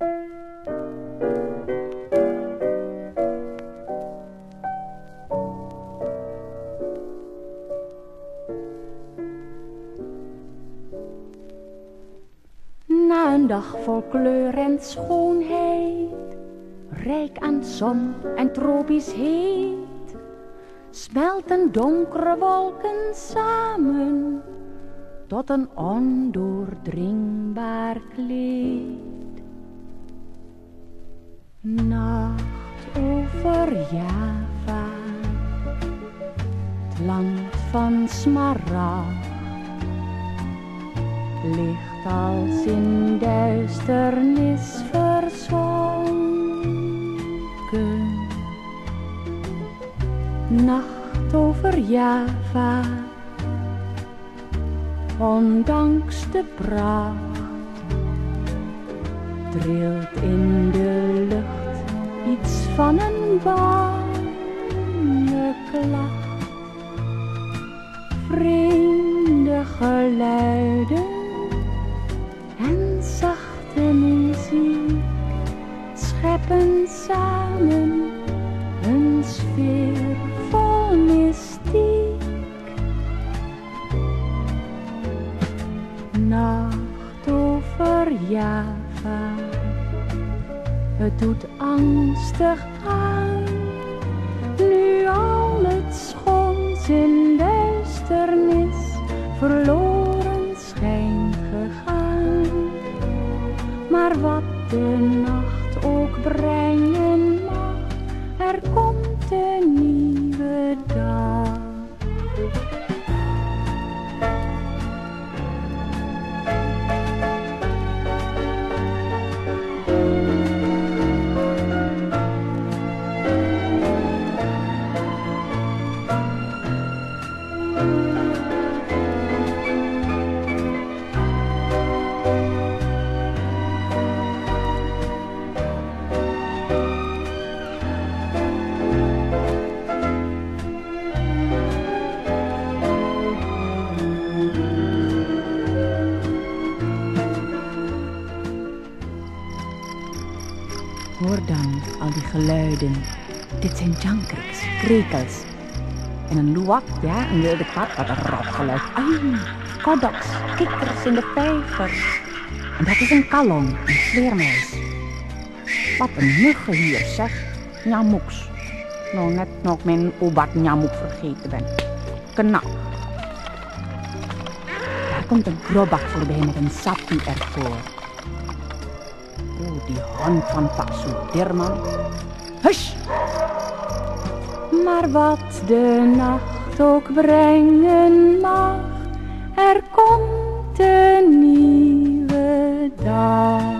Na een dag vol kleur en schoonheid, rijk aan zon en tropisch heet, smelten donkere wolken samen tot een ondoordringbaar kleed. Over Java, het land van smaragd, ligt als in duisternis verzonken. Nacht over Java, ondanks de pracht, trilt in de lucht van een bange klacht. Vreemde geluiden en zachte muziek scheppen samen een sfeer vol mystiek. Nacht over Java, het doet angstig aan, nu al het schoons in duisternis verloren schijnt gegaan. Maar wat de nacht ook brengen mag, er komt een nieuwe Hoor al die geluiden. Dit zijn jankriks, krekels. En een luwak, ja, een wilde kat, wat een rotgeluid. Ai, kodoks, kikkers in de vijvers. En dat is een kalong, een vleermuis. Wat een muggen hier, zeg. Njamoeks. Nou, net nog mijn obat njamoek vergeten ben. Knap. Daar komt een grobak voorbij met een sappie ervoor. Die hand van Derman. Hush! Maar wat de nacht ook brengen mag, er komt een nieuwe dag.